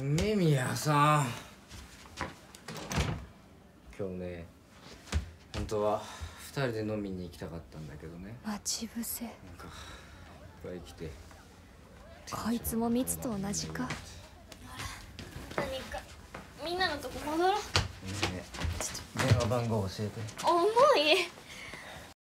梅宮さん。今日ね本当は2人で飲みに行きたかったんだけどね。待ち伏せ。なんかいっぱい来て。こいつもミツと同じか。何かみんなのとこ戻ろう。ね。電話番号教えて。重い。